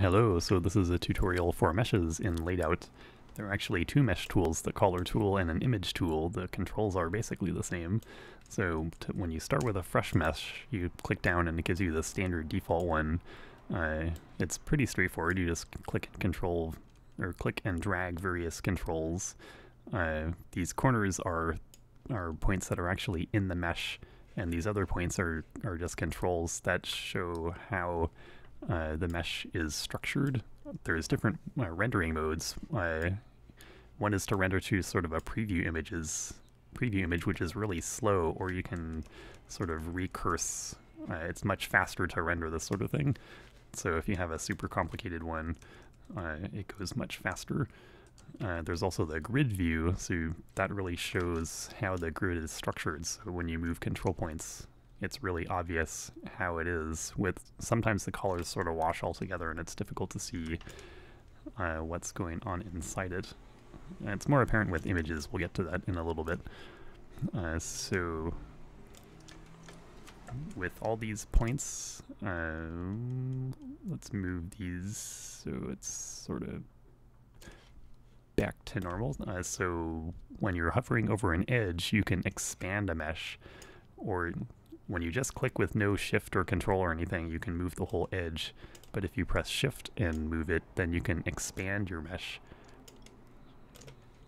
Hello, so this is a tutorial for meshes in Laidout. There are actually two mesh tools, the color tool and an image tool. The controls are basically the same. So when you start with a fresh mesh, you click down and it gives you the standard default one. Uh, it's pretty straightforward. You just click and control or click and drag various controls. Uh, these corners are are points that are actually in the mesh, and these other points are, are just controls that show how uh, the mesh is structured. There's different uh, rendering modes. Uh, one is to render to sort of a preview images preview image, which is really slow, or you can sort of recurse. Uh, it's much faster to render this sort of thing. So if you have a super complicated one, uh, it goes much faster. Uh, there's also the grid view, so that really shows how the grid is structured. So when you move control points it's really obvious how it is with sometimes the colors sort of wash all together and it's difficult to see uh, what's going on inside it. And it's more apparent with images, we'll get to that in a little bit. Uh, so with all these points, uh, let's move these so it's sort of back to normal. Uh, so when you're hovering over an edge, you can expand a mesh or when you just click with no shift or control or anything, you can move the whole edge. But if you press shift and move it, then you can expand your mesh.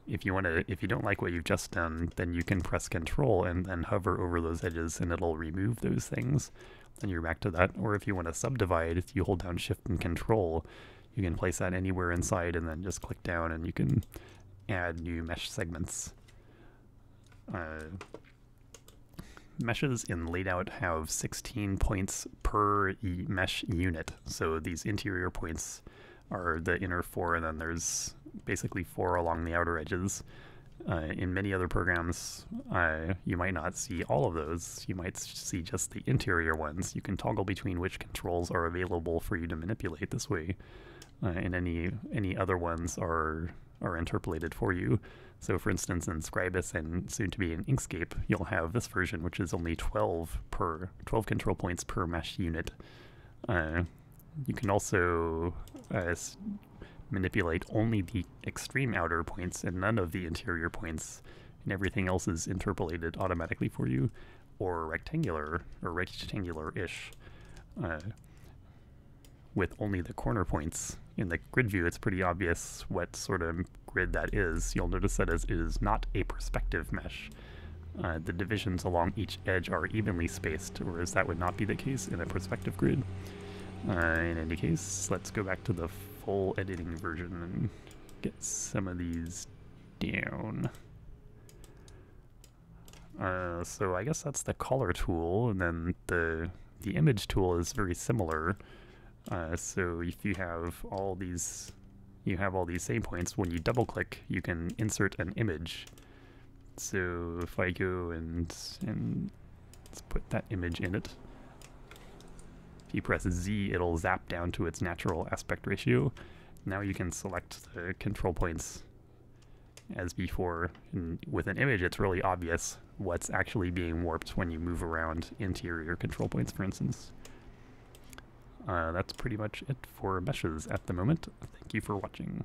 If you want to, if you don't like what you've just done, then you can press control and then hover over those edges and it'll remove those things. Then you're back to that. Or if you want to subdivide, if you hold down shift and control, you can place that anywhere inside and then just click down and you can add new mesh segments. Uh, meshes in Laidout have 16 points per e mesh unit. So these interior points are the inner four, and then there's basically four along the outer edges. Uh, in many other programs, uh, you might not see all of those. You might see just the interior ones. You can toggle between which controls are available for you to manipulate this way, uh, and any any other ones are are interpolated for you. So for instance, in Scribus and soon to be in Inkscape, you'll have this version, which is only 12 per 12 control points per mesh unit. Uh, you can also uh, manipulate only the extreme outer points and none of the interior points, and everything else is interpolated automatically for you, or rectangular or rectangular-ish, uh, with only the corner points in the grid view, it's pretty obvious what sort of grid that is. You'll notice that it is not a perspective mesh. Uh, the divisions along each edge are evenly spaced, whereas that would not be the case in a perspective grid. Uh, in any case, let's go back to the full editing version and get some of these down. Uh, so I guess that's the color tool, and then the the image tool is very similar. Uh, so if you have all these, you have all these same points, when you double click, you can insert an image. So if I go and, and let's put that image in it. If you press Z, it'll zap down to its natural aspect ratio. Now you can select the control points as before. And with an image, it's really obvious what's actually being warped when you move around interior control points, for instance. Uh, that's pretty much it for meshes at the moment. Thank you for watching.